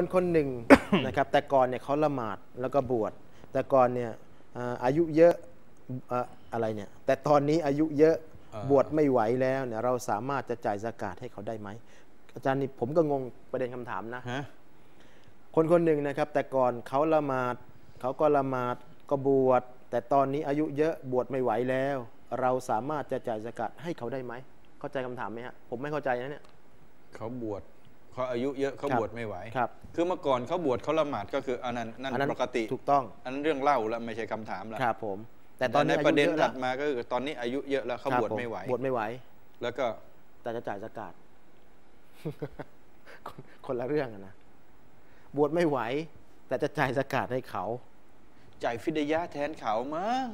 คนคนหนึ่งนะครับแต่ก่อนเนี่ยเขาละหมาดแล้วก็บวชแต่ก่อนเนี่ยอ่าอายุเยอะอ่าอะไรเนี่ยแต่ตอนนี้อายุเยอะอ่าบวชไม่ไหวแล้วเนี่ยเราสามารถจะจ่ายสกาดให้เขาได้ไหมอาจารย์นี่ผมก็งงประเด็นคำถามนะฮะคนคนหนึ่งนะครับ แต่ก่อนเขาละหมาดเขาก็ละหมาดก็บวชแต่ตอนนี้อายุเยอะบวชไม่ไหวแล้ว เราสามารถจะจ่ายสกาดให้เขาได้ไหมเข้าใจคำถามไหมฮะผมไม่เข้าใจนะเนี่ยเขาบวช เขาอายุเยอะเขาครับบวชไม่ไหวครับ คือเมื่อก่อนเขาบวชเขาละหมาดก็คืออันนั้นนั่นอันนั้นปกติถูกต้อง อันนั้นเรื่องเล่าแล้วไม่ใช่คำถามแล้วครับ ผม แต่ตอนนี้ในอาประยุเด็นเยอะถัแล้ดวมาก็คือตอนนี้อายุเยอะแล้วเขาครับบวชผไม่ไหวบวชไม่ไหว แล้วก็แต่จะจ่ายสกาดคนคนละเรื่องอะนะบวชไม่ไหว แต่จะจ่ายสกาดให้เขา จ่ายฟิดยะห์แทนเขามั้ง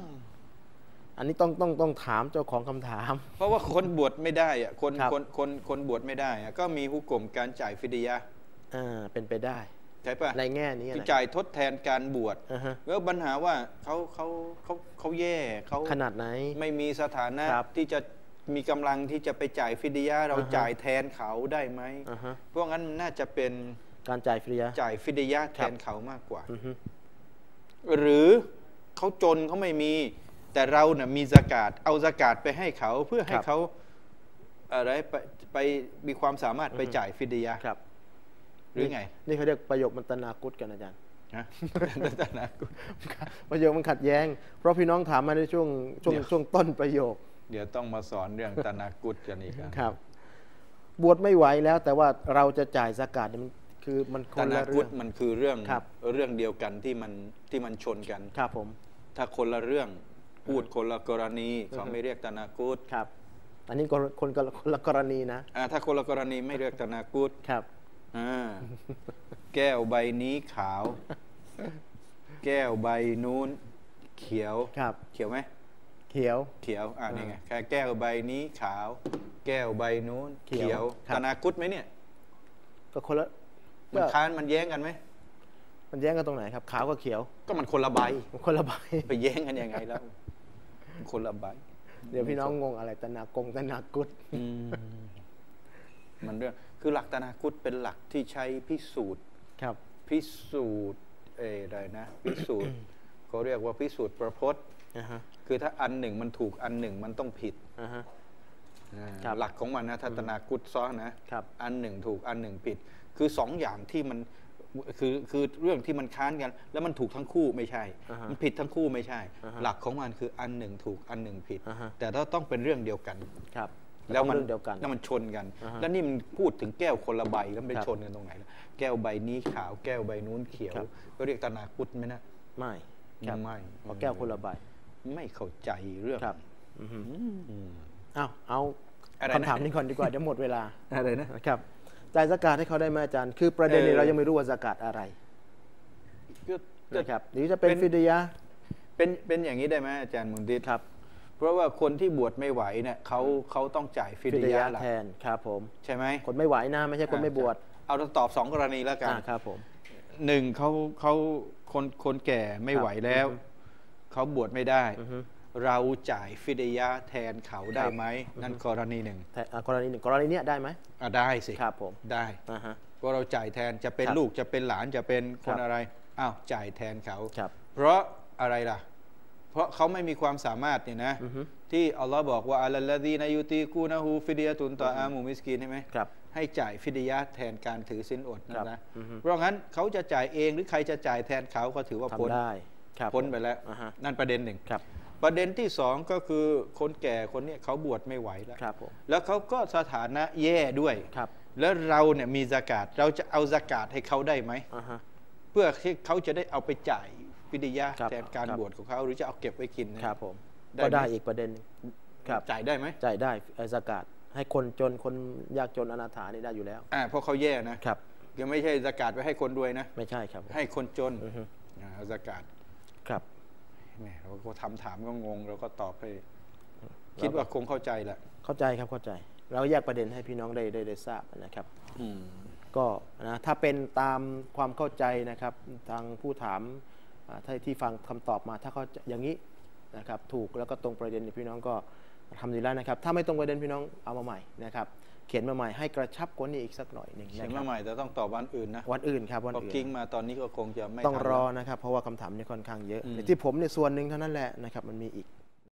อันนี้ต้องต้องต้องถามเจ้าของคำถาม เพราะว่าคนบวชไม่ได้อะคนครับคนคนคนบวชไม่ได้อะก็มีหุกกลมการจ่ายฟิดยะห์อ่าเป็นไปได้ใช่ปะในแง่นี้ที่นะจ่ายทดแทนการบวชอ่าฮะแล้วปัญหาว่าเขาเขาเขาเขาแย่เขาขนาดไหน ไม่มีสถานะครับที่จะมีกำลังที่จะไปจ่ายฟิดยะห์เราอ่าฮะจ่ายแทนเขาได้ไหมอ่าฮะเพราะงั้นมันน่าจะเป็นการจ่ายฟรียะจ่ายฟิดยะห์แทครับนเขามากกว่าอือฮึหรือเขาจนเขาไม่มี แต่เราเน่ะมีสกาดเอาสกาดไปให้เขาเพื่อให้เขาอะไรไปไปมีความสามารถไปจ่ายฟิดยะห์ครับ หรือไง นี่เขาเรียกประโยคมันตนากุศกันอาจารย์ฮะประโยคมันขัดแย้ง เพราะพี่น้องถามมาในช่วงช่วงเดี๋ยวช่วงต้นประโยค เดี๋ยวต้องมาสอนเรื่องตนากุศกันอีกอะครับ บวชไม่ไหวแล้ว แต่ว่าเราจะจ่ายสกาดเนี่ยมันคือมันคตนนาละกุเรื่ศองมันคือเรื่องครับเรื่องเดียวกันที่มันที่มันชนกันครับผม ถ้าคนละเรื่อง พูดคนละกรณีเขาไม่เรียกตนากุศครับ อันนี้คนคนคนคนละกรณีนะอ่าถ้าคนละกรณีไม่เรียกตนากุศครับอ่าแก้วใบนี้ขาว แก้วใบนู้นเขียวครับ เขียวไหมเขียวเขียวอ่านี่ไงแค่แก้วใบนี้ขาว แก้วใบนู้นเขียวครับตนากุศไหมเนี่ย ก็คนละมันก็ค้านมันแย้งกันไหมมันแย้งกันตรงไหนครับขาวกับเขียว ก็มันคนละใบมันคนละใบไปแย้งกันยังไงแล้วมัน คนละใบ เดี๋ยวพี่น้องงงอะไรตนากงตนากุศอืมมันเรื่องคือหลักตนาคุตเป็นหลักที่ใช้พิสูจน์ครับ พิสูจน์เอออะไรนะ พิสูจน์เขาเรียกว่าพิสูจน์ประพจน์อ่าฮะคือถ้าอันหนึ่งมันถูกอันหนึ่งมันต้องผิดอ่าฮะอ่าครับหลักของมันนะถ้าตนาคุตซ้อนนะครับอันหนึ่งถูกอันหนึ่งผิด คือสองอย่างที่มัน คือคือเรื่องที่มันค้านกัน แล้วมันถูกทั้งคู่ไม่ใช่อ่าฮะมันผิดทั้งคู่ไม่ใช่อ่าฮะหลักของมันคืออันหนึ่งถูกอันหนึ่งผิดอ่าฮะแต่ถ้าต้องเป็นเรื่องเดียวกันครับแล้วมันเรื่องเดียวกันแล้วมันชนกันอ่าฮะแล้วนี่มันพูดถึงแก้วคนละใบแล้วมันไปครับชนกันตรงไหนล่ะแก้วใบนี้ขาวแก้วใบนู้นเขียวครับก็เรียกตนาคุตไหมนะไม่ครับไม่เพราะแก้วคนละใบไม่เข้าใจเรื่องครับอือฮึอืมเอาเอาอะไรนะคำถามนี้ก่อนดีกว่าเดี๋ยวหมดเวลาอะไรนะนะครับ จ่ายสกาดให้เขาได้ไหมอาจารย์ คือประเด็นนี้เออเรายังไม่รู้ว่าสกาดอะไรก็ก็นะครับหรือจะเป็นเป็นฟิดยะเป็นเป็นอย่างนี้ได้ไหมอาจารย์มุนติดครับ เพราะว่าคนที่บวชไม่ไหวเนี่ยเขาเขาต้องจ่ายฟิฟิดดยะยะห์ล่ะแทนครับผม ใช่ไหมคนไม่ไหวนะไม่ใช่คนไม่บวชเอาเราตอบสองกรณีแล้วกันอ่าครับผมหนึ่งเขาเขาคนคนแก่ไม่ครับไหวแล้วอือฮึเขาบวชไม่ได้อือฮึ เราจ่ายฟิดยะห์แทนเขาได้ครับไหมนั่นกรณีหนึ่งแต่อะกรณีหนึ่งกรณีเนี้ยได้ไหมอะได้สิครับผมได้อ่าฮะเพราะเราจ่ายแทนจะเป็นครับลูกจะเป็นหลานจะเป็นคครันบอะไรอ้าวจ่ายแทนเขาครับเพราะอะไรล่ะ เพราะเขาไม่มีความสามารถเนี่ยนะอือฮึที่อัลลอฮ์บอกว่าอัลลดีนายุตีกูนะฮูฟิดยะตุนต่ออามูมิสกีนใช่ไหมครับให้จ่ายฟิดยะห์แทนการถือสินอดครันะบนะอือฮึเพราะงั้นเขาจะจ่ายเองหรือใครจะจ่ายแทนเขาก็ถือว่าพ้นทำได้ครับพ้นไปแล้วอ่าฮะนั่นประเด็นหนึ่งครับ ประเด็นที่สองก็คือคนแก่คนเนี้ยเขาบวชไม่ไหวแล้วครับผมแล้วเขาก็สถานะแย่ด้วยครับ แล้วเราเนี่ยมีสกาดเราจะเอาสกาดให้เขาได้ไหมอ่าฮะเพื่อที่เขาจะได้เอาไปจ่ายฟิดยะห์ครับแทนการครับบวชของเขาหรือจะเอาเก็บไว้กินนะครับผมได้ก็ไหมได้อีกประเด็นหนึ่งครับจ่ายได้ไหมจ่ายได้ไอ้สกาดให้คนจนคนยากจนอนาถานี่ได้อยู่แล้วอ่าเพราะเขาแย่นะครับยังไม่ใช่สกาดไว้ให้คนรวยนะ ไม่ใช่ครับผมให้คนจนอือฮึอ่าเอาสกาดครับ แหมเราก็ทำถามก็งงเราก็ตอบให้คิดว่าคงเข้าใจแหละเข้าใจครับเข้าใจ เราแยกประเด็นให้พี่น้องได้ได้ได้ทราบนะครับอืมก็นะถ้าเป็นตามความเข้าใจนะครับ ทางผู้ถามอ่าถ้าที่ฟังคำตอบมาถ้าเขาอย่างนี้นะครับ ถูกแล้วก็ตรงประเด็นเนี่ยพี่น้องก็ทำดีแล้วนะครับ ถ้าไม่ตรงประเด็นพี่น้องเอามาใหม่นะครับ เขียนมาใหม่ให้กระชับกว่านี้อีกสักหน่อยหนึ่งเขียนะนครัมาบใหม่แต่ต้องตอบวันอื่นนะวันอื่นครับวันพออื่กิ้งนมาตอนนี้ก็คงจะไม่ต้องทันรอแล้วนะครับเพราะว่าคำถามเนี่ยค่อนข้างเยอะอืมที่ผมในยส่วนหนึ่งเท่านั้นแหละนะครับมันมีอีก